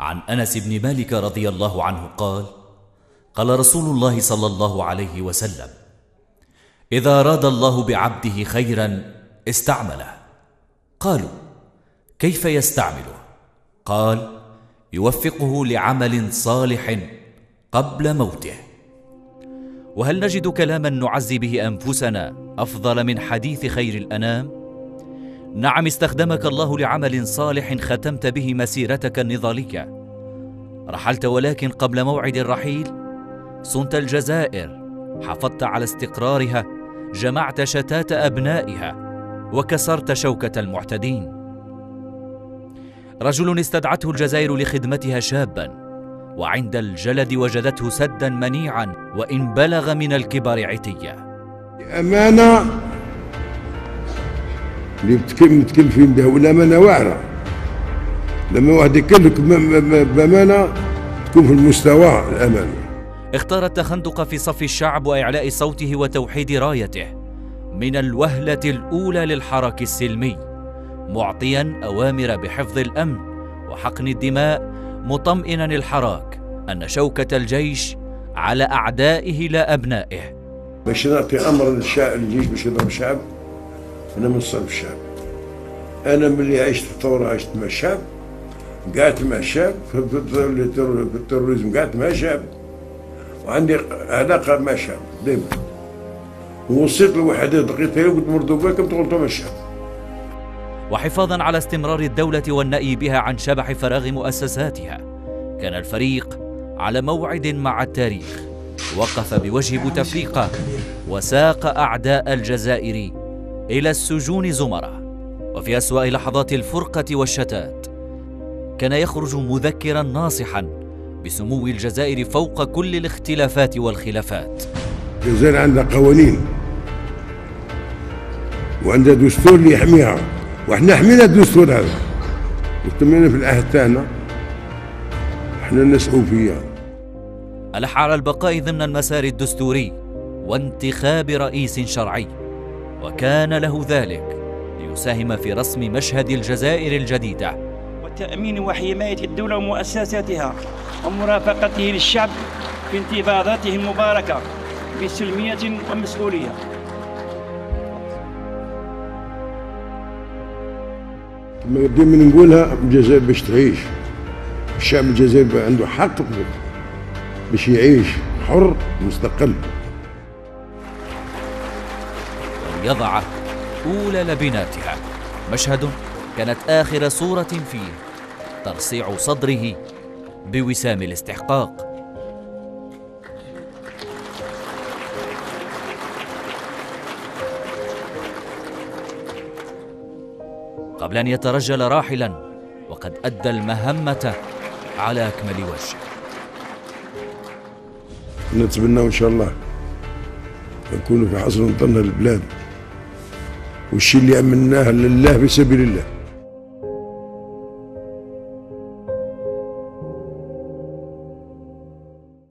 عن أنس بن مالك رضي الله عنه قال قال رسول الله صلى الله عليه وسلم إذا اراد الله بعبده خيرا استعمله. قالوا كيف يستعمله؟ قال يوفقه لعمل صالح قبل موته. وهل نجد كلاما نعزي به أنفسنا أفضل من حديث خير الأنام؟ نعم استخدمك الله لعمل صالح ختمت به مسيرتك النضالية. رحلت ولكن قبل موعد الرحيل صنت الجزائر. حافظت على استقرارها جمعت شتات أبنائها وكسرت شوكة المعتدين. رجل استدعته الجزائر لخدمتها شابا وعند الجلد وجدته سدا منيعا وإن بلغ من الكبر عتيه امانه اللي متكلفين بها والامانه واعرة. لما واحد يكلفك بأمانة تكون في المستوى الامانه اختار التخندق في صف الشعب وإعلاء صوته وتوحيد رايته. من الوهلة الأولى للحرك السلمي. معطيا أوامر بحفظ الأمن وحقن الدماء مطمئنا الحراك أن شوكة الجيش على أعدائه لا أبنائه. باش نعطي أمر للشعب الجيش باش يضرب الشعب أنا من صلب الشعب. أنا ملي عشت في الثورة عشت مع الشعب قعدت مع الشعب في التروريزم قعدت مع الشعب وعندي علاقة مع الشعب دائما ووصيت لوحدات لقيتها قلت مرضوا بكم تغلطوا مع الشعب وحفاظا على استمرار الدولة والنأي بها عن شبح فراغ مؤسساتها كان الفريق على موعد مع التاريخ. وقف بوجه بوتفليقة وساق أعداء الجزائر إلى السجون زمرة وفي أسوأ لحظات الفرقة والشتات كان يخرج مذكرا ناصحا بسمو الجزائر فوق كل الاختلافات والخلافات. الجزائر عندها قوانين وعندها دستور اللي يحميها وإحنا حمينا الدستور هذا. وتمينا في العهد تاعنا إحنا نسعوا فيها. ألح على البقاء ضمن المسار الدستوري وانتخاب رئيس شرعي وكان له ذلك. ليساهم في رسم مشهد الجزائر الجديدة وتأمين وحماية الدولة ومؤسساتها ومرافقته للشعب في انتفاضاته المباركة بسلمية ومسؤولية. كما دائما نقولها الجزائر باش تعيش. الشعب الجزائري عنده حق باش يعيش حر مستقل. يضع أولى لبناتها. مشهد كانت آخر صورة فيه ترصيع صدره بوسام الاستحقاق. قبل أن يترجل راحلا وقد أدى المهمة على أكمل وجه. نتمنى إن شاء الله نكون في حصر نطلنا البلاد. والشيء اللي عملناه لله في سبيل الله.